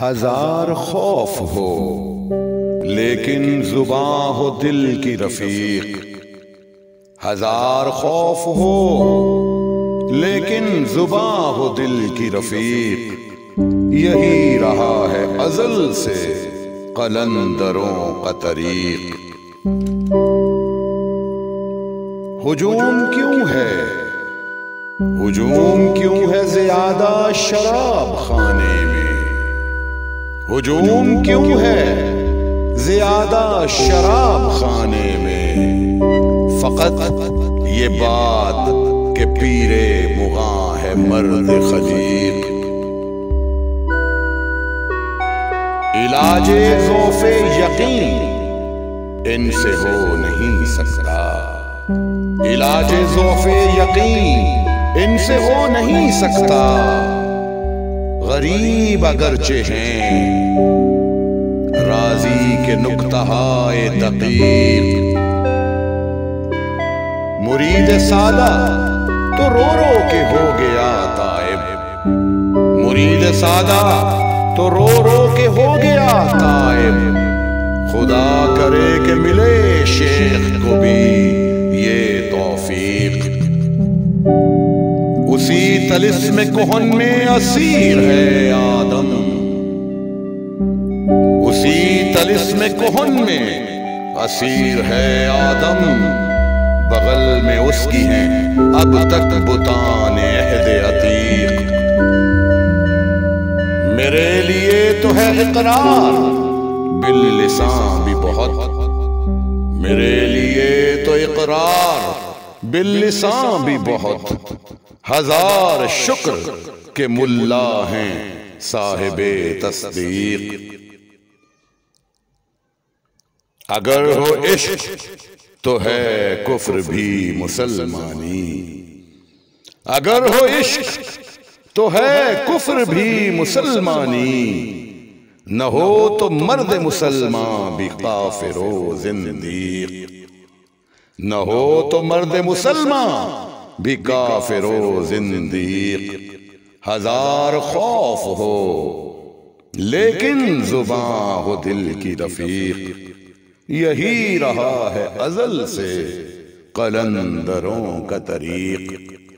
हज़ार खौफ हो, लेकिन जुबा हो दिल की रफीक। हज़ार खौफ हो, लेकिन जुबा हो दिल की रफीक। यही रहा है अजल से कलंदरों का तरीक। हुजूम क्यों है? हुजूम क्यों है ज़्यादा शराब खाने हुजूम क्यों है? ज़्यादा शराब खाने में। फकत ये बात के पीरे मुगा है मर्द खलीक इलाजे जोफे यकीन, इनसे हो नहीं सकता। इलाजे जोफे यकीन, इनसे हो नहीं सकता। गरीब अगरचे हैं राज़ी के नुकतहाए दकीक मुरीद सादा तो रो रो के हो गया ताइब मुरीद सादा तो रो रो के हो गया ताइब खुदा करे के मिले शेख उसी तलिस्म कोहन में असीर है आदम। उसी तलिस्म कोहन में असीर है आदम। बगल में उसकी है अब तक बुतान अहद अतीक। मेरे लिए तो है इकरार, बिल लिसान भी बहुत। मेरे लिए तो इकरार, बिल लिसान भी बहुत। हज़ार शुक्र के मुल्ला हैं साहिबे तस्दीक। अगर हो इश्क तो है कुफ्र भी मुसलमानी। अगर हो इश्क तो है कुफ्र भी मुसलमानी। न हो तो मर्द मुसलमान भी काफिरो जिंदी न हो तो मर्द मुसलमान भी काफिरो जिंदीक हज़ार खौफ हो, लेकिन जुबा हो दिल की रफीक। यही रहा है अजल से कलंदरों का तरीक।